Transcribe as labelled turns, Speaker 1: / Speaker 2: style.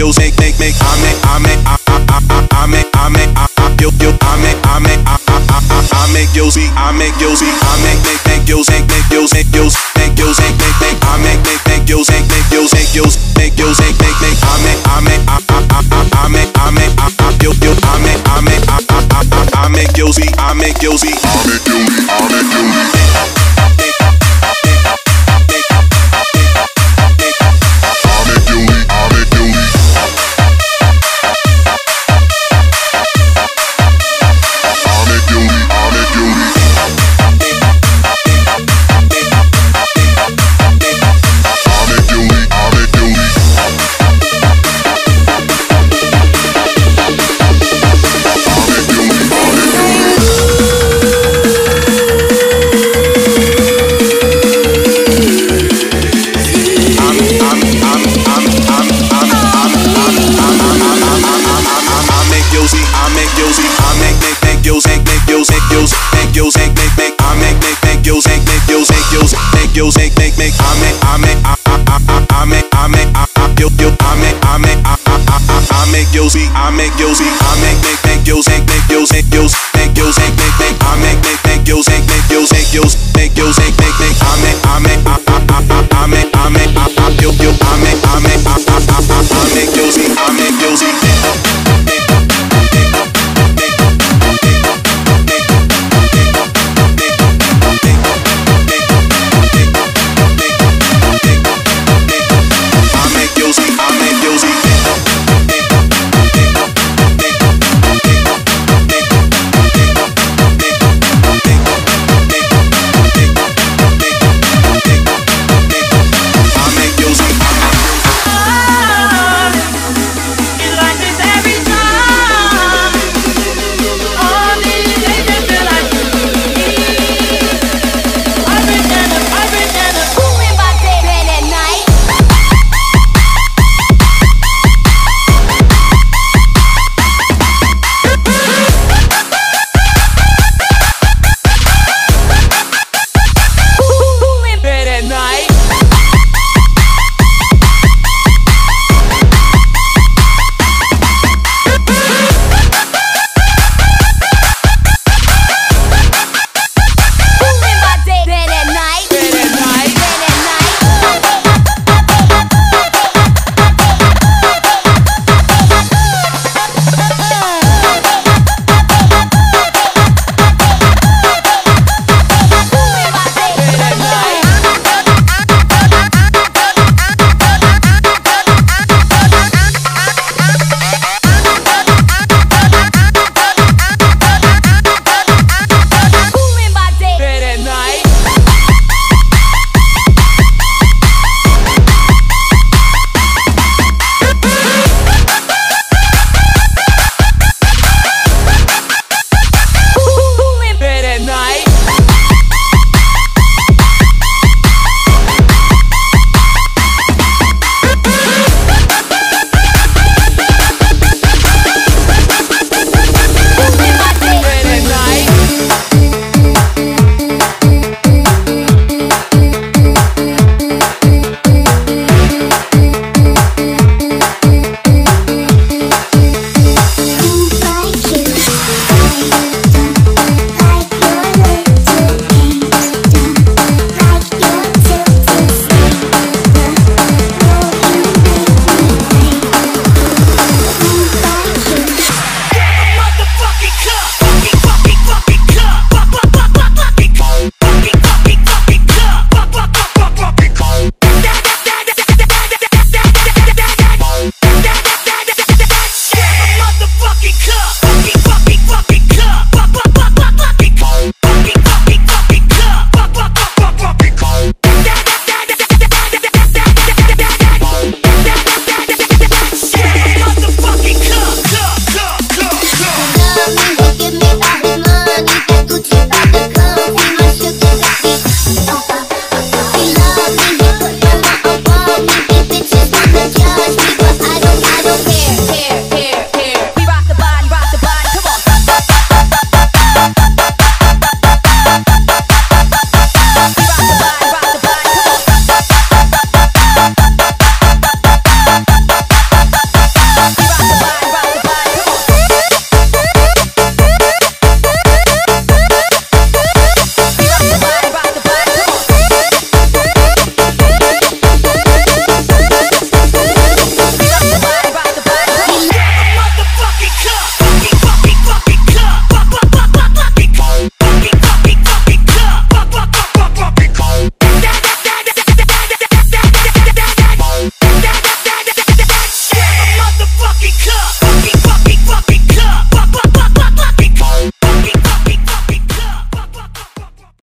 Speaker 1: I make, make, make, make, make, make,